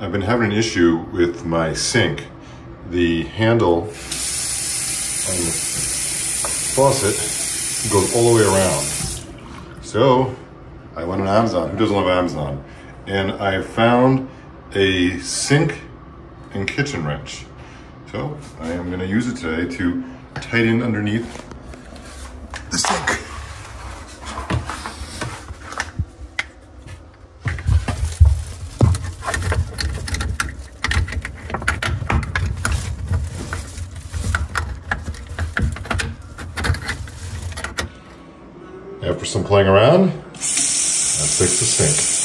I've been having an issue with my sink. The handle on the faucet goes all the way around. So I went on Amazon. Who doesn't love Amazon? And I found a sink and kitchen wrench. So I am going to use it today to tighten underneath After some playing around, I fixed the sink.